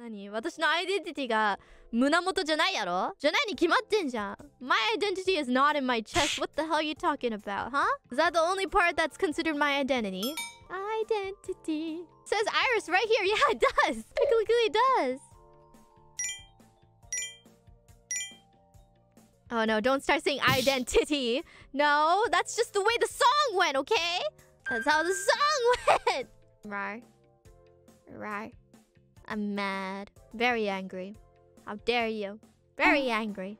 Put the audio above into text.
何私のアイデンティティが胸元じゃないやろじゃないに決まってんじゃん。My identity is not in my chest. What the hell are you talking about. Is that the only part that's considered my identity? Identity. Says IRyS right here. Yeah, it does. It does. Oh no, don't start saying identity. No, that's just the way the song went, okay? That's how the song went. Right. Right. I'm mad. Very angry. How dare you? Very mm. angry.